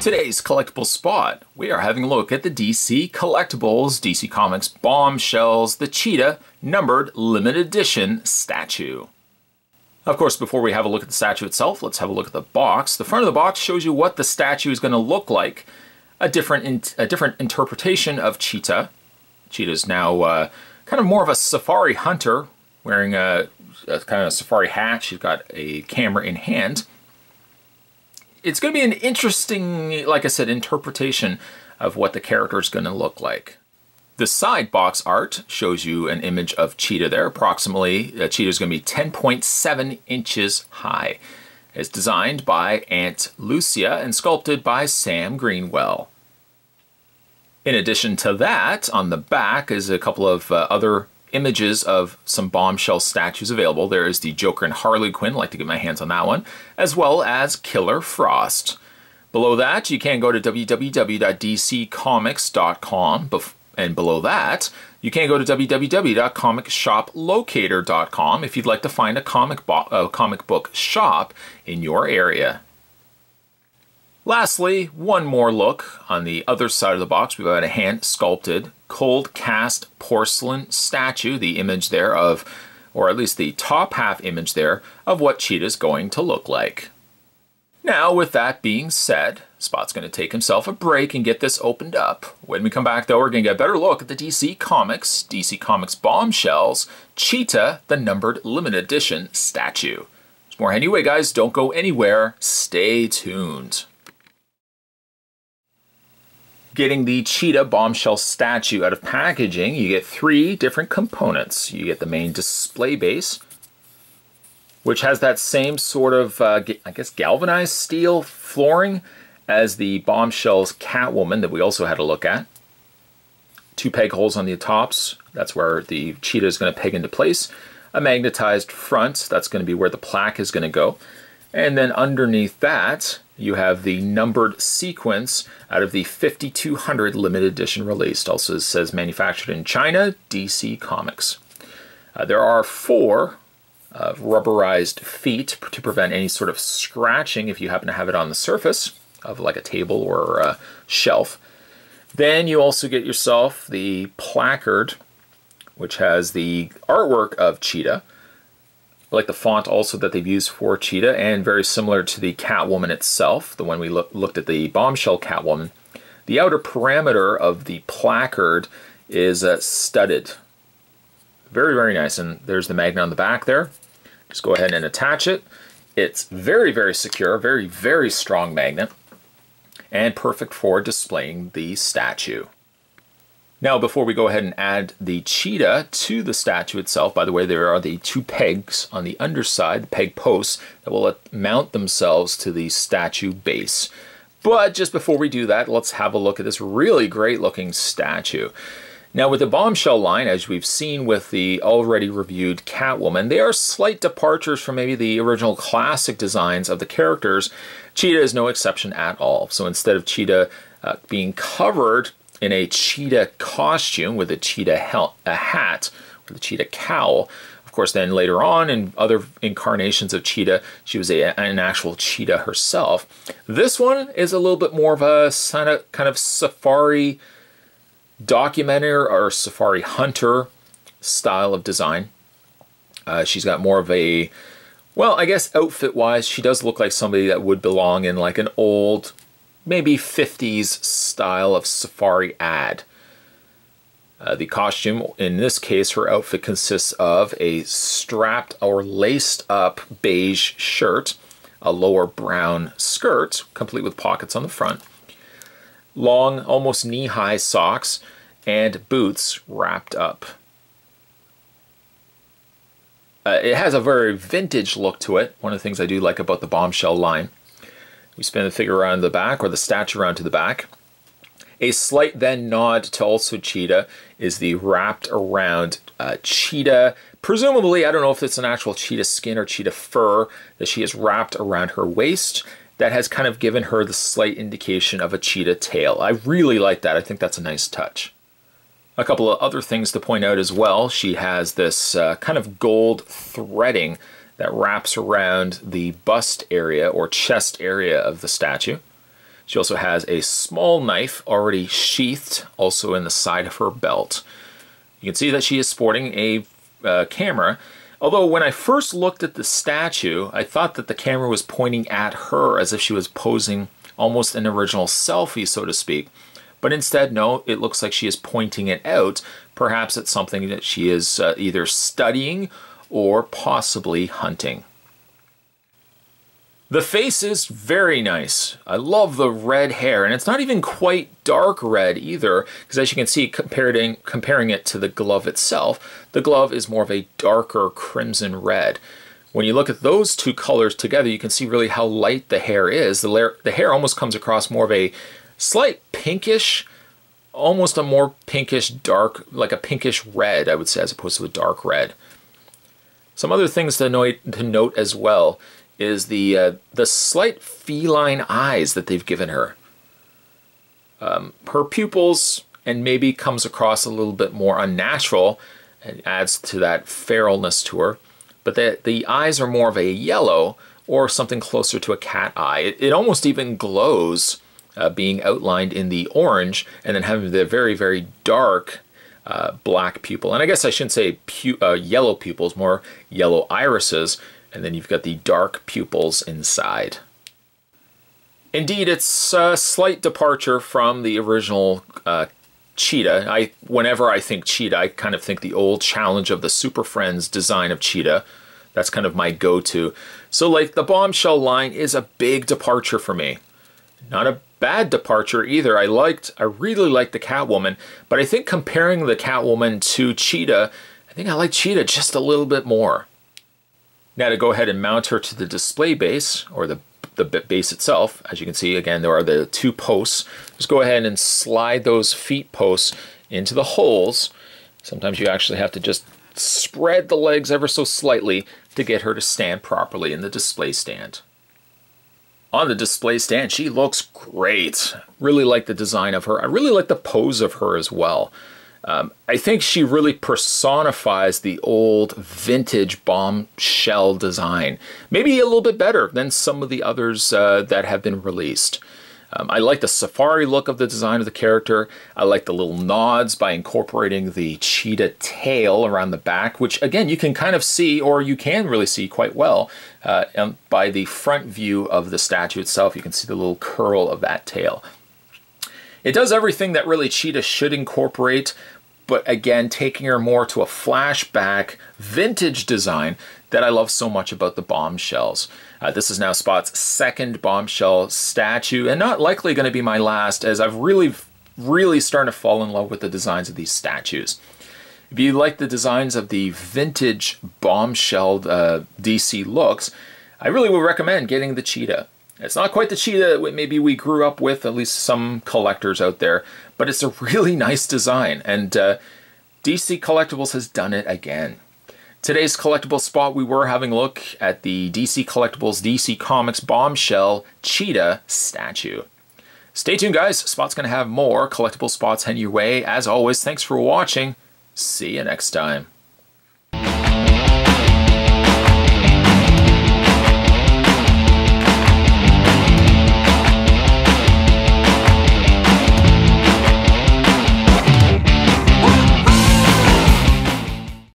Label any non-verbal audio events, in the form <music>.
Today's collectible spot, we are having a look at the DC Collectibles DC Comics Bombshells, the Cheetah numbered limited edition statue. Of course, before we have a look at the statue itself, let's have a look at the box. The front of the box shows you what the statue is going to look like. A different, a different interpretation of Cheetah. Cheetah is now uh, kind of more of a safari hunter, wearing a, a kind of a safari hat. She's got a camera in hand it's going to be an interesting, like I said, interpretation of what the character is going to look like. The side box art shows you an image of Cheetah there. Approximately, uh, Cheetah is going to be 10.7 inches high. It's designed by Ant Lucia and sculpted by Sam Greenwell. In addition to that, on the back is a couple of uh, other images of some bombshell statues available. There is the Joker and Harley Quinn, I'd like to get my hands on that one, as well as Killer Frost. Below that, you can go to www.dccomics.com, and below that, you can go to www.comicshoplocator.com if you'd like to find a comic, a comic book shop in your area. Lastly, one more look on the other side of the box. We've got a hand sculpted cold cast porcelain statue, the image there of, or at least the top half image there, of what Cheetah's going to look like. Now, with that being said, Spot's going to take himself a break and get this opened up. When we come back, though, we're going to get a better look at the DC Comics, DC Comics Bombshells, Cheetah, the numbered limited edition statue. There's more anyway, guys. Don't go anywhere. Stay tuned getting the cheetah bombshell statue out of packaging, you get three different components. You get the main display base, which has that same sort of, uh, I guess, galvanized steel flooring as the bombshell's Catwoman that we also had a look at. Two peg holes on the tops, that's where the cheetah is going to peg into place. A magnetized front, that's going to be where the plaque is going to go. And then underneath that, you have the numbered sequence out of the 5200 limited edition released. Also says manufactured in China, DC Comics. Uh, there are four uh, rubberized feet to prevent any sort of scratching if you happen to have it on the surface of like a table or a shelf. Then you also get yourself the placard, which has the artwork of Cheetah, I like the font also that they've used for Cheetah and very similar to the Catwoman itself, the one we look, looked at the Bombshell Catwoman. The outer parameter of the placard is uh, studded. Very, very nice. And there's the magnet on the back there. Just go ahead and attach it. It's very, very secure, very, very strong magnet, and perfect for displaying the statue. Now, before we go ahead and add the cheetah to the statue itself, by the way, there are the two pegs on the underside, the peg posts, that will mount themselves to the statue base. But just before we do that, let's have a look at this really great looking statue. Now with the bombshell line, as we've seen with the already reviewed Catwoman, they are slight departures from maybe the original classic designs of the characters. Cheetah is no exception at all. So instead of Cheetah uh, being covered in a cheetah costume with a cheetah a hat with a cheetah cowl. Of course, then later on in other incarnations of cheetah, she was a, an actual cheetah herself. This one is a little bit more of a kind of safari documenter or safari hunter style of design. Uh, she's got more of a, well, I guess outfit wise, she does look like somebody that would belong in like an old maybe 50s style of safari ad. Uh, the costume, in this case, her outfit consists of a strapped or laced up beige shirt, a lower brown skirt, complete with pockets on the front, long, almost knee high socks, and boots wrapped up. Uh, it has a very vintage look to it, one of the things I do like about the Bombshell line. We spin the figure around the back or the statue around to the back. A slight then nod to also cheetah is the wrapped around uh, cheetah. Presumably, I don't know if it's an actual cheetah skin or cheetah fur that she has wrapped around her waist. That has kind of given her the slight indication of a cheetah tail. I really like that. I think that's a nice touch. A couple of other things to point out as well. She has this uh, kind of gold threading that wraps around the bust area or chest area of the statue. She also has a small knife already sheathed, also in the side of her belt. You can see that she is sporting a uh, camera, although when I first looked at the statue, I thought that the camera was pointing at her as if she was posing almost an original selfie, so to speak. But instead, no, it looks like she is pointing it out. Perhaps it's something that she is uh, either studying or possibly hunting. The face is very nice. I love the red hair, and it's not even quite dark red either, because as you can see, comparing, comparing it to the glove itself, the glove is more of a darker crimson red. When you look at those two colors together, you can see really how light the hair is. The, the hair almost comes across more of a slight pinkish, almost a more pinkish dark, like a pinkish red, I would say, as opposed to a dark red. Some other things to note, to note as well is the uh, the slight feline eyes that they've given her. Um, her pupils and maybe comes across a little bit more unnatural and adds to that feralness to her. But the, the eyes are more of a yellow or something closer to a cat eye. It, it almost even glows uh, being outlined in the orange and then having the very, very dark uh, black pupil. And I guess I shouldn't say pu uh, yellow pupils, more yellow irises and then you've got the dark pupils inside. Indeed, it's a slight departure from the original uh, Cheetah. I, whenever I think Cheetah, I kind of think the old challenge of the Super Friends design of Cheetah. That's kind of my go-to. So like the Bombshell line is a big departure for me. Not a bad departure either. I liked, I really liked the Catwoman, but I think comparing the Catwoman to Cheetah, I think I like Cheetah just a little bit more. Now to go ahead and mount her to the display base, or the, the base itself, as you can see, again, there are the two posts. Just go ahead and slide those feet posts into the holes. Sometimes you actually have to just spread the legs ever so slightly to get her to stand properly in the display stand. On the display stand, she looks great. Really like the design of her. I really like the pose of her as well. Um, I think she really personifies the old vintage bombshell design. Maybe a little bit better than some of the others uh, that have been released. Um, I like the safari look of the design of the character. I like the little nods by incorporating the cheetah tail around the back, which again you can kind of see, or you can really see quite well, uh, by the front view of the statue itself. You can see the little curl of that tail. It does everything that really Cheetah should incorporate, but again, taking her more to a flashback vintage design that I love so much about the bombshells. Uh, this is now Spot's second bombshell statue, and not likely going to be my last, as I've really, really started to fall in love with the designs of these statues. If you like the designs of the vintage bombshell uh, DC looks, I really would recommend getting the cheetah. It's not quite the cheetah that maybe we grew up with, at least some collectors out there, but it's a really <laughs> nice design, and uh, DC Collectibles has done it again. Today's collectible spot, we were having a look at the DC Collectibles DC Comics Bombshell Cheetah statue. Stay tuned, guys. Spot's going to have more collectible spots heading your way. As always, thanks for watching. See you next time.